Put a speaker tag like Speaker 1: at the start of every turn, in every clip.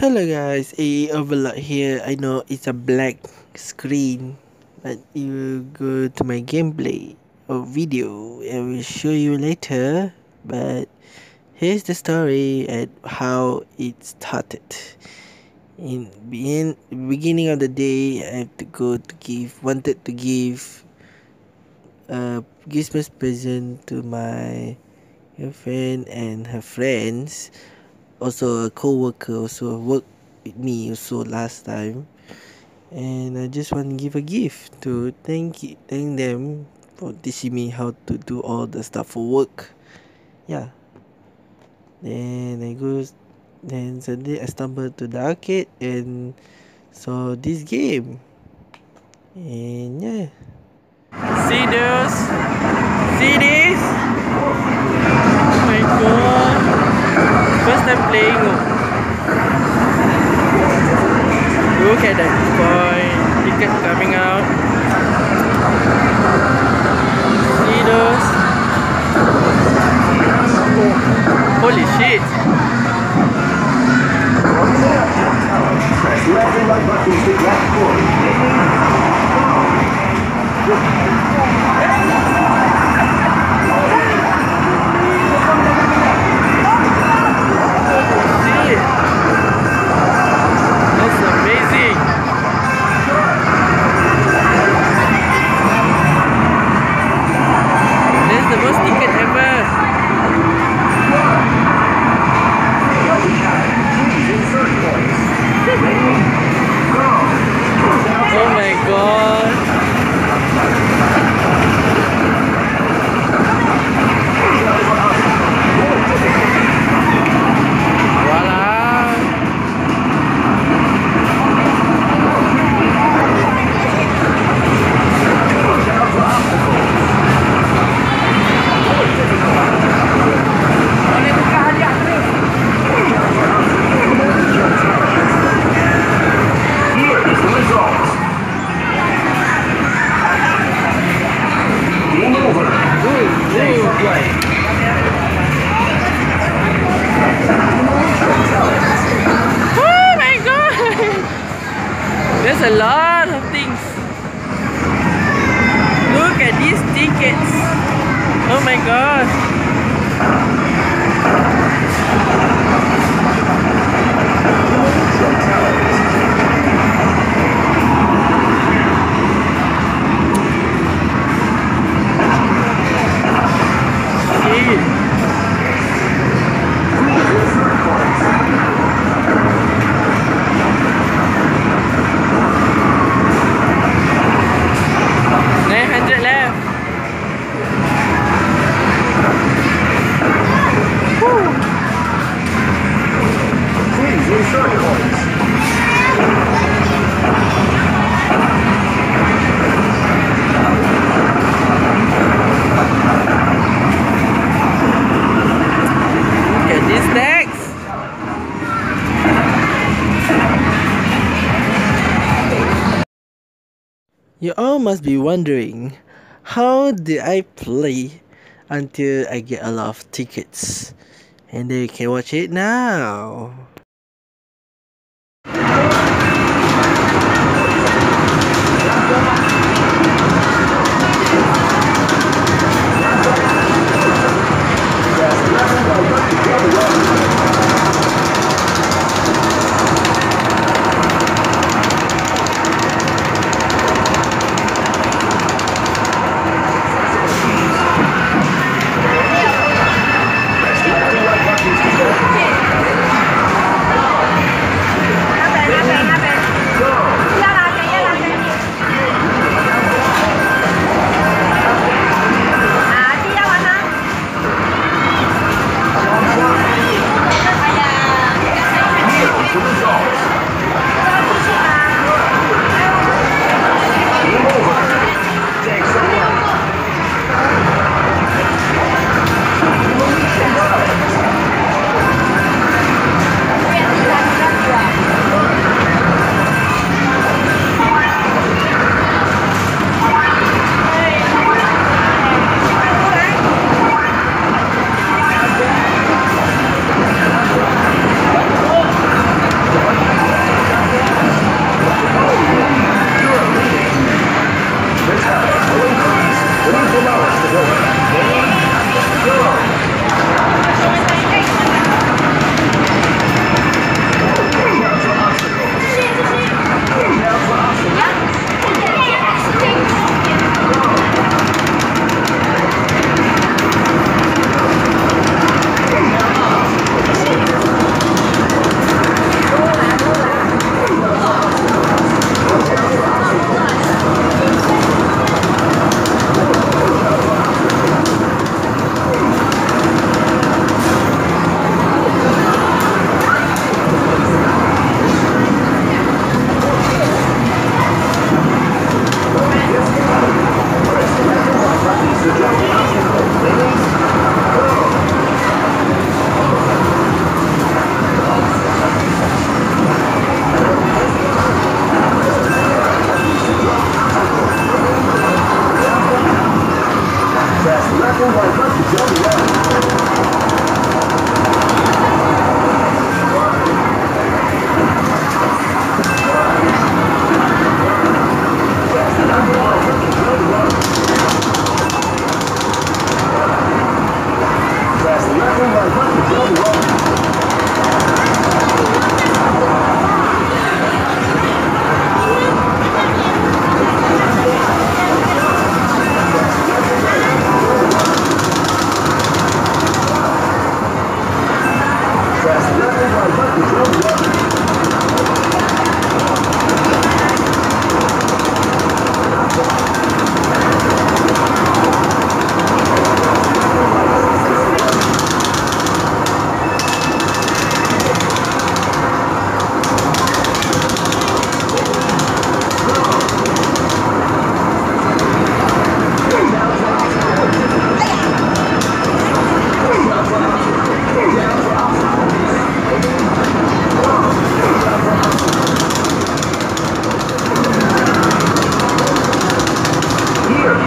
Speaker 1: Hello guys, A Overlord here. I know it's a black screen, but you go to my gameplay or video. I will show you later. But here's the story and how it started. In begin beginning of the day, I have to go to give wanted to give a Christmas present to my girlfriend and her friends also a co-worker also worked with me also last time. And I just want to give a gift to thank thank them for teaching me how to do all the stuff for work. Yeah. Then I go then suddenly I stumbled to the arcade and saw this game. And yeah time playing oh. Look at that boy. Ticket coming out. See those. Oh, holy shit Oh You all must be wondering, how did I play until I get a lot of tickets? And then you can watch it now.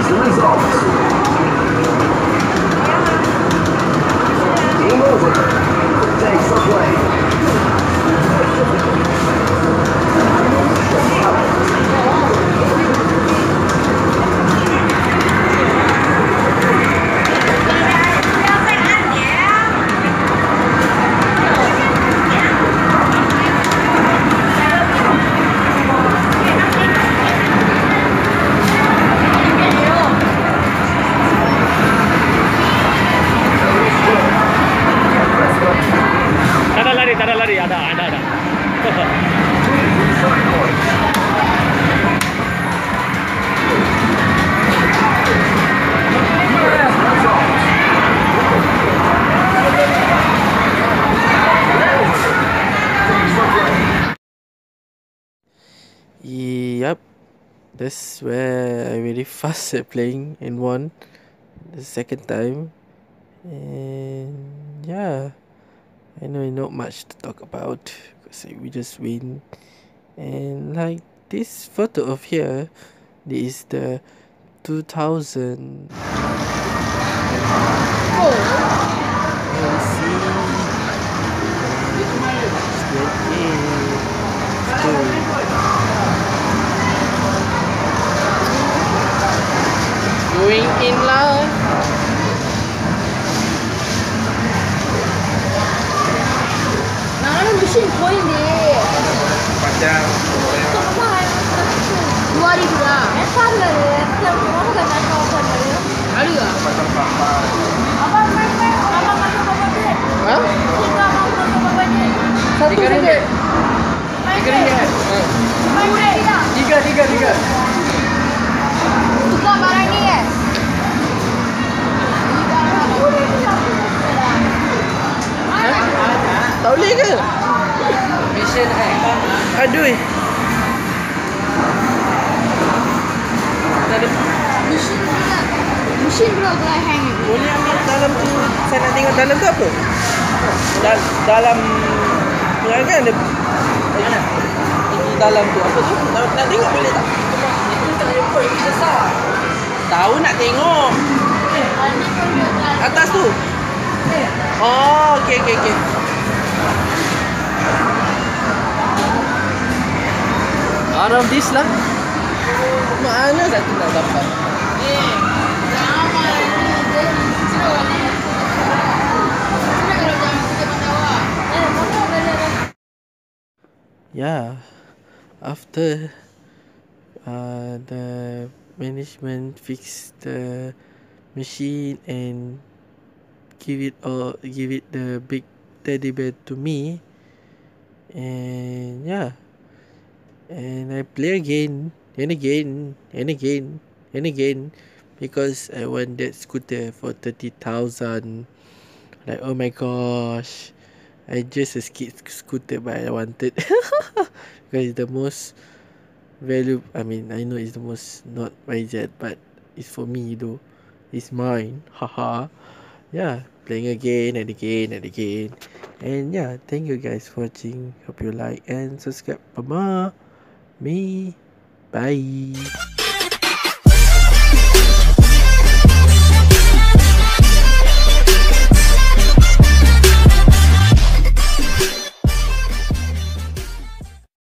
Speaker 1: sees the result. Game over. That's where I really fast at playing and won the second time. And yeah, I know not much to talk about because we just win. And like this photo of here, this is the 2000. Oh.
Speaker 2: Tiga
Speaker 1: ringgit.
Speaker 2: ringgit. Tiga ringgit.
Speaker 3: Deh kita.
Speaker 2: Tiga, tiga, tiga.
Speaker 3: Tukar barang ni eh.
Speaker 1: Tak boleh ke?
Speaker 2: Mission hack.
Speaker 1: Aduh. Tak ada
Speaker 3: Mesin pula. Boleh hang.
Speaker 1: Boleh ambil dalam tu Saya nak tengok dalam tu apa Dal Dalam Ya kan ada Mana? Ini dalam tu. Apa tu? Nak, nak tengok boleh tak?
Speaker 2: Itu tak jumpa, itu besar.
Speaker 1: Tahu nak tengok.
Speaker 3: Dia
Speaker 1: Atas tu? Oh okey okey okey. Out of this lah. Mana satu nak dapat yeah. After uh, the management fix the machine and give it all give it the big teddy bear to me. And yeah. And I play again and again and again and again because I want that scooter for 30,000 like oh my gosh I just skid scooter but I wanted. Because it's the most value I mean I know it's the most not YZ but it's for me though. It's mine. Haha yeah playing again and again and again. And yeah thank you guys for watching. Hope you like and subscribe. Mama me. Bye